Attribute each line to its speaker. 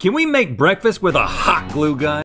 Speaker 1: Can we make breakfast with a hot glue gun?